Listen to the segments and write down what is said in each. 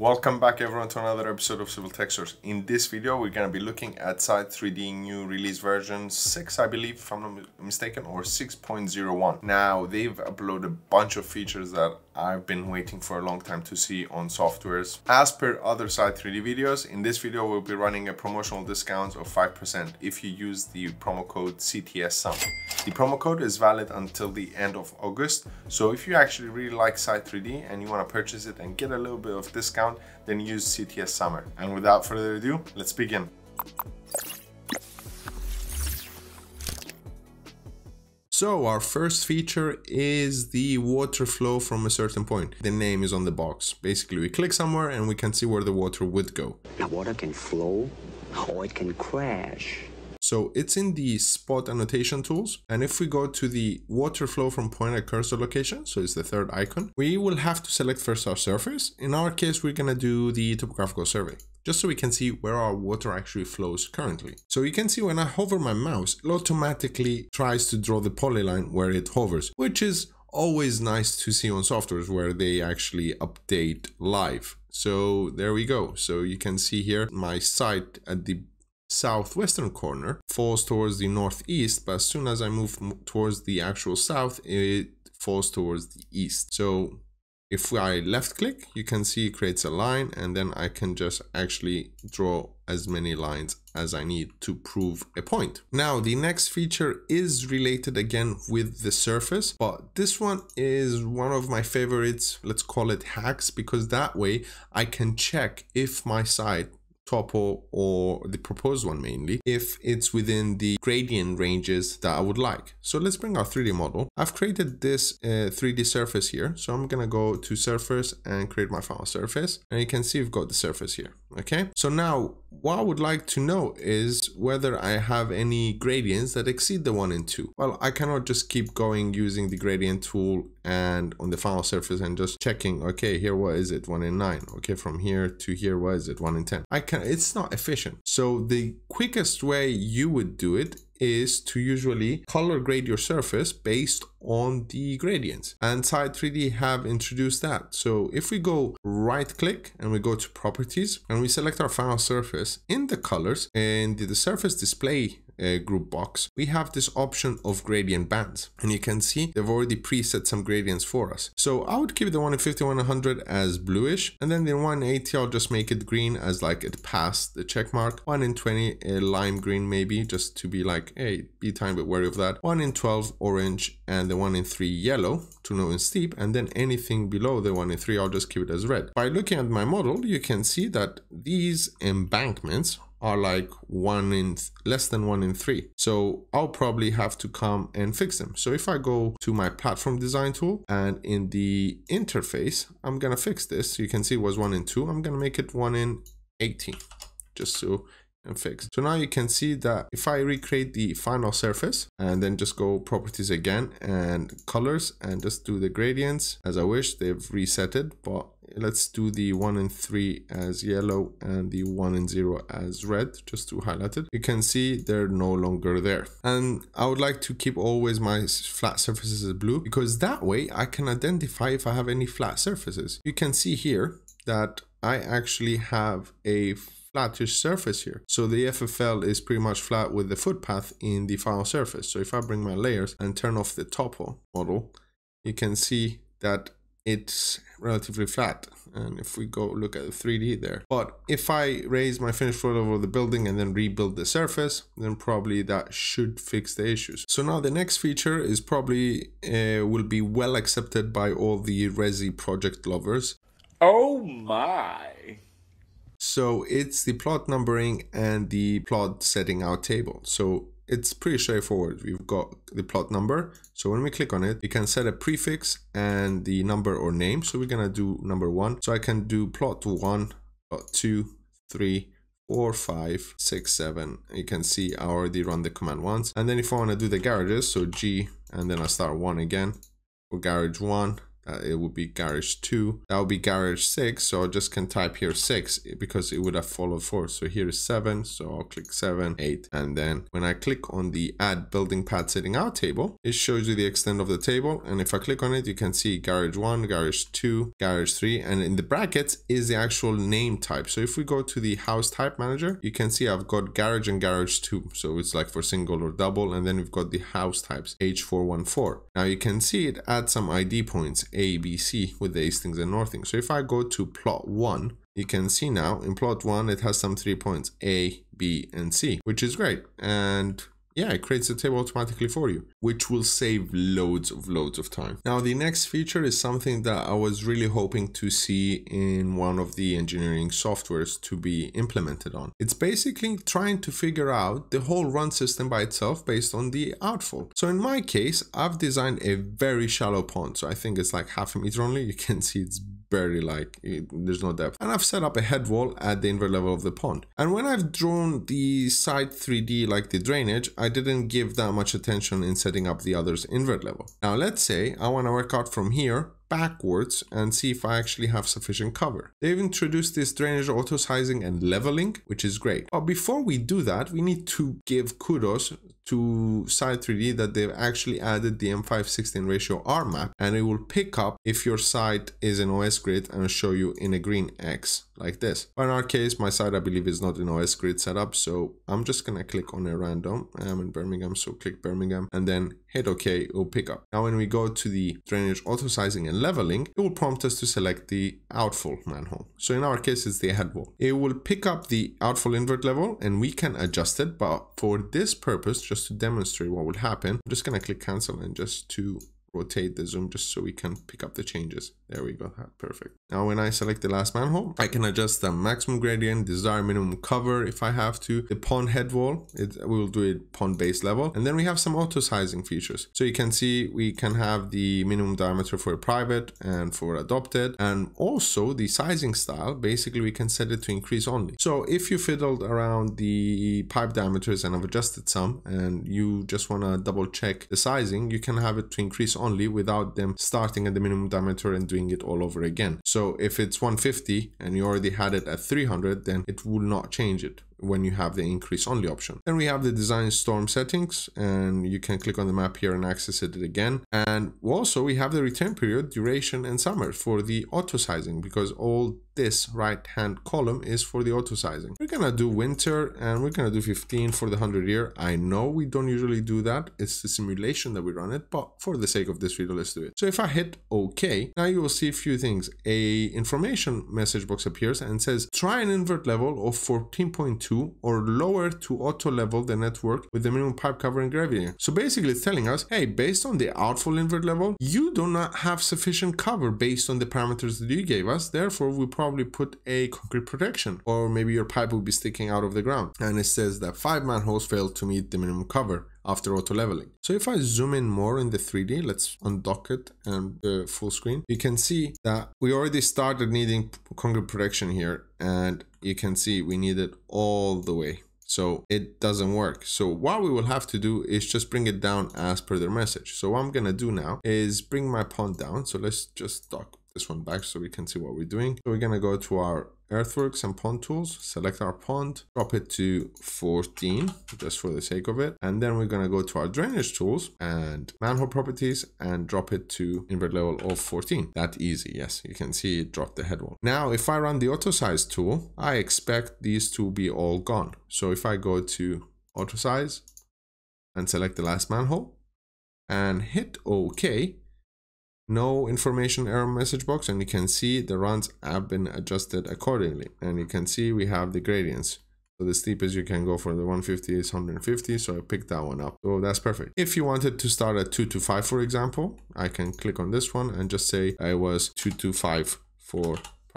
Welcome back everyone to another episode of Civil Tech. In this video, we're going to be looking at Site 3D new release version 6, I believe, if I'm not mistaken, or 6.01. Now, they've uploaded a bunch of features that I've been waiting for a long time to see on softwares. As per other Site 3D videos, in this video, we'll be running a promotional discount of 5% if you use the promo code CTS The promo code is valid until the end of August. So if you actually really like Site 3D and you want to purchase it and get a little bit of discount, then use CTS Summer. And without further ado, let's begin. So our first feature is the water flow from a certain point. The name is on the box. Basically, we click somewhere and we can see where the water would go. Now water can flow or it can crash. So it's in the spot annotation tools. And if we go to the water flow from point at cursor location, so it's the third icon, we will have to select first our surface. In our case, we're going to do the topographical survey just so we can see where our water actually flows currently. So you can see when I hover my mouse, it automatically tries to draw the polyline where it hovers, which is always nice to see on softwares where they actually update live. So there we go. So you can see here my site at the southwestern corner falls towards the northeast, but as soon as I move towards the actual south, it falls towards the east. So if I left click, you can see it creates a line and then I can just actually draw as many lines as I need to prove a point. Now, the next feature is related again with the surface, but this one is one of my favorites, let's call it hacks, because that way I can check if my site topo or the proposed one mainly if it's within the gradient ranges that I would like. So let's bring our 3D model. I've created this uh, 3D surface here. So I'm gonna go to surface and create my final surface. And you can see we've got the surface here. Okay, so now what I would like to know is whether I have any gradients that exceed the one and two. Well, I cannot just keep going using the gradient tool and on the final surface and just checking, okay, here, what is it? One in nine. Okay, from here to here, what is it? One in 10. I can, it's not efficient. So the quickest way you would do it is to usually color grade your surface based on the gradients and site 3d have introduced that so if we go right click and we go to properties and we select our final surface in the colors and the surface display uh, group box, we have this option of gradient bands. And you can see they've already preset some gradients for us. So I would keep the one in 50, 100 as bluish. And then the 180, I'll just make it green as like it passed the check mark. 1 in 20, a lime green maybe, just to be like, hey, be tiny bit wary of that. 1 in 12, orange, and the 1 in 3, yellow, to know in steep. And then anything below the 1 in 3, I'll just keep it as red. By looking at my model, you can see that these embankments are like one in less than one in three. So I'll probably have to come and fix them. So if I go to my platform design tool and in the interface, I'm going to fix this. You can see it was one in two. I'm going to make it one in 18 just so and fix. So now you can see that if I recreate the final surface and then just go properties again and colors and just do the gradients as I wish, they've reset it, but let's do the 1 and 3 as yellow and the 1 and 0 as red just to highlight it you can see they're no longer there and I would like to keep always my flat surfaces as blue because that way I can identify if I have any flat surfaces you can see here that I actually have a flattish surface here. So the FFL is pretty much flat with the footpath in the final surface. So if I bring my layers and turn off the topo model, you can see that it's relatively flat. And if we go look at the 3d there. But if i raise my finish floor over the building and then rebuild the surface then probably that should fix the issues. So now the next feature is probably uh, will be well accepted by all the resi project lovers. Oh my. So it's the plot numbering and the plot setting out table. So it's pretty straightforward. We've got the plot number. So when we click on it, we can set a prefix and the number or name. So we're gonna do number one. So I can do plot one, plot two, three, four, five, six, seven. You can see I already run the command once. And then if I wanna do the garages, so G, and then I start one again for garage one, uh, it would be garage 2 that would be garage 6 so i just can type here 6 because it would have followed 4 so here is 7 so i'll click 7 8 and then when i click on the add building pad setting out table it shows you the extent of the table. And if i click on it you can see garage 1 garage 2 garage 3 and in the brackets is the actual name type. So if we go to the house type manager you can see i've got garage and garage 2 so it's like for single or double and then we've got the house types h414 now you can see it adds some id points a b c with the eastings and northings. So if i go to plot 1 you can see now in plot 1 it has some three points a b and c which is great. And yeah, it creates a table automatically for you, which will save loads of loads of time. Now, the next feature is something that I was really hoping to see in one of the engineering softwares to be implemented on. It's basically trying to figure out the whole run system by itself based on the outfall. So in my case, I've designed a very shallow pond. So I think it's like half a meter only. You can see it's barely like there's no depth and i've set up a head wall at the invert level of the pond and when i've drawn the Site 3D like the drainage i didn't give that much attention in setting up the others invert level now let's say i want to work out from here backwards and see if I actually have sufficient cover. They've introduced this drainage auto-sizing and leveling, which is great. But before we do that, we need to give kudos to Site 3D that they've actually added the M5-60 ratio R map and it will pick up if your site is an OS grid and show you in a green X like this. But in our case, my site I believe is not an OS grid setup, so I'm just gonna click on a random. I'm in Birmingham, so click Birmingham and then hit OK, it will pick up. Now when we go to the drainage auto sizing and leveling, it will prompt us to select the outfall manhole. So in our case, it's the head wall. It will pick up the outfall invert level and we can adjust it, but for this purpose, just to demonstrate what would happen, I'm just gonna click cancel and just to rotate the zoom just so we can pick up the changes. There we go, perfect. Now when I select the last manhole, I can adjust the maximum gradient, desired minimum cover if I have to, the pond head wall, it, we will do it pond base level. And then we have some auto sizing features. So you can see we can have the minimum diameter for private and for adopted. And also the sizing style, basically we can set it to increase only. So if you fiddled around the pipe diameters and have adjusted some and you just want to double check the sizing, you can have it to increase only without them starting at the minimum diameter and doing it all over again. So if it's 150 and you already had it at 300, then it will not change it when you have the increase only option. Then we have the design storm settings and you can click on the map here and access it again. And also we have the return period, duration and summer for the auto sizing because all this right hand column is for the auto sizing. We're gonna do winter and we're gonna do 15 for the 100 year. I know we don't usually do that. It's the simulation that we run it, but for the sake of this video, let's do it. So if I hit OK, now you will see a few things. A information message box appears and says try an invert level of 14.2 or lower to auto level the network with the minimum pipe cover and gravity. So basically it's telling us, hey, based on the outfall invert level, you do not have sufficient cover based on the parameters that you gave us. Therefore, we probably put a concrete protection or maybe your pipe will be sticking out of the ground. And it says that five manholes failed to meet the minimum cover after auto leveling. So if I zoom in more in the 3D, let's undock it and the full screen, you can see that we already started needing concrete protection here and you can see we need it all the way. So it doesn't work. So what we will have to do is just bring it down as per their message. So what I'm to do now is bring my pawn down. So let's just dock this one back so we can see what we're doing. So we're going to go to our earthworks and pond tools, select our pond, drop it to 14 just for the sake of it. And then we're going to go to our drainage tools and manhole properties and drop it to invert level of 14. That easy. Yes, you can see it dropped the head wall. Now, if I run the auto size tool, I expect these to be all gone. So if I go to auto size and select the last manhole and hit OK, no information error message box and you can see the runs have been adjusted accordingly. And you can see we have the gradients. So the steepest you can go for the 150 is 150 so i picked that one up. So that's perfect. If you wanted to start at 225 for example i can click on this one and just say i was 225 for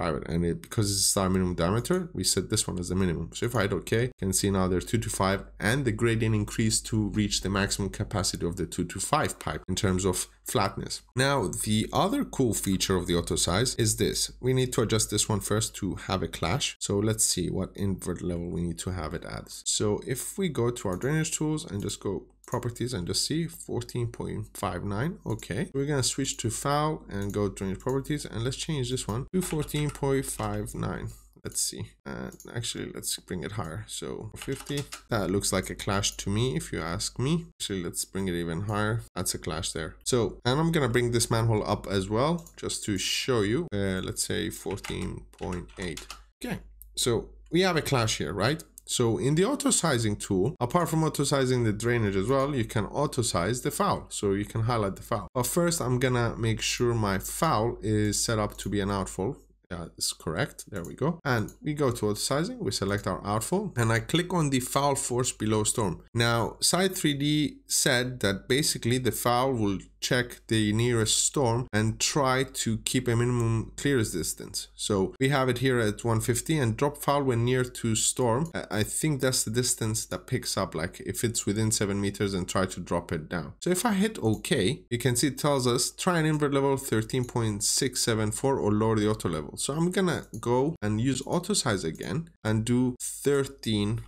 and it because it's our minimum diameter we set this one as the minimum. So if i hit ok you can see now there's 2 to 5 and the gradient increased to reach the maximum capacity of the 2 to 5 pipe in terms of flatness. Now the other cool feature of the auto size is this. We need to adjust this one first to have a clash. So let's see what invert level we need to have it at. So if we go to our drainage tools and just go properties and just see 14.59. Okay, we're gonna switch to foul and go to properties and let's change this one to 14.59 let's see. Actually let's bring it higher. So 50 that looks like a clash to me if you ask me. Actually let's bring it even higher. That's a clash there. So and i'm gonna bring this manhole up as well just to show you. Uh, let's say 14.8 okay. So we have a clash here right so in the auto sizing tool, apart from auto sizing the drainage as well, you can auto size the foul. So you can highlight the foul. But first I'm gonna make sure my foul is set up to be an outfall that is correct. There we go. And we go to auto sizing. We select our outfall and I click on the foul force below storm. Now, Site 3D said that basically the foul will check the nearest storm and try to keep a minimum clearance distance. So we have it here at 150 and drop foul when near to storm. I think that's the distance that picks up like if it's within 7 meters and try to drop it down. So if I hit OK, you can see it tells us try an invert level 13.674 or lower the auto level. So I'm gonna go and use auto size again and do 13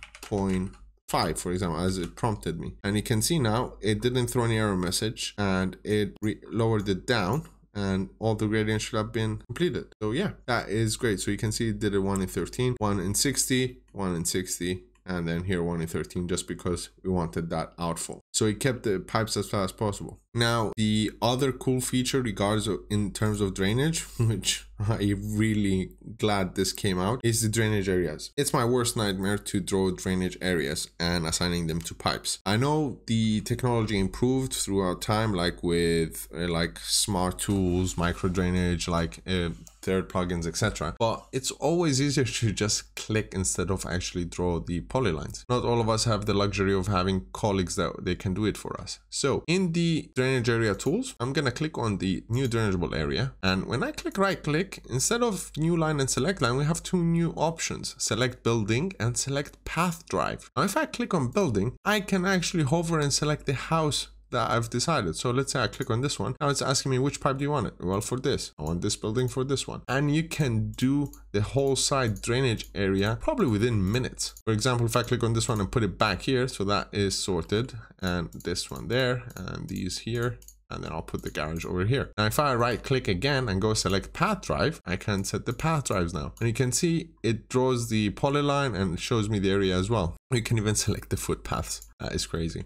5 for example as it prompted me. And you can see now it didn't throw any error message and it lowered it down and all the gradients should have been completed. So yeah that is great. So you can see it did it 1 in 13 1 in 60 1 in 60 and then here 1 in 13 just because we wanted that outfall so it kept the pipes as fast as possible now the other cool feature regards in terms of drainage which I'm really glad this came out is the drainage areas. It's my worst nightmare to draw drainage areas and assigning them to pipes. I know the technology improved throughout time like with uh, like smart tools, micro drainage, like uh, third plugins, etc. But it's always easier to just click instead of actually draw the polylines. Not all of us have the luxury of having colleagues that they can do it for us. So in the drainage area tools, I'm gonna click on the new drainageable area. And when I click right click, instead of new line and select line, we have two new options, select building and select path drive. Now if I click on building, I can actually hover and select the house that I've decided. So let's say I click on this one. Now it's asking me which pipe do you want it? Well, for this, I want this building for this one. And you can do the whole side drainage area probably within minutes. For example, if I click on this one and put it back here, so that is sorted and this one there and these here and then I'll put the garage over here. Now, if I right click again and go select path drive, I can set the path drives now. And you can see it draws the polyline and shows me the area as well. You can even select the footpaths. That is crazy.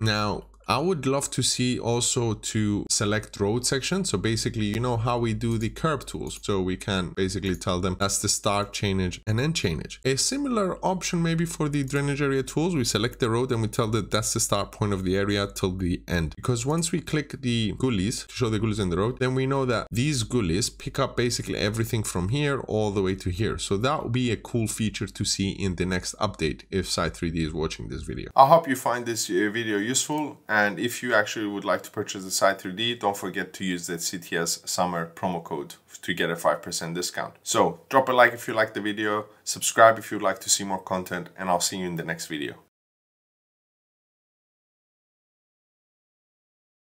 Now, I would love to see also to select road section. So basically, you know how we do the curb tools. So we can basically tell them that's the start chainage and end chainage. A similar option maybe for the drainage area tools, we select the road and we tell that that's the start point of the area till the end. Because once we click the gullies to show the gullies in the road, then we know that these gullies pick up basically everything from here all the way to here. So that would be a cool feature to see in the next update if Site 3D is watching this video. I hope you find this uh, video useful and if you actually would like to purchase the Site 3D, don't forget to use the CTS summer promo code to get a 5% discount. So drop a like if you like the video, subscribe if you'd like to see more content, and I'll see you in the next video.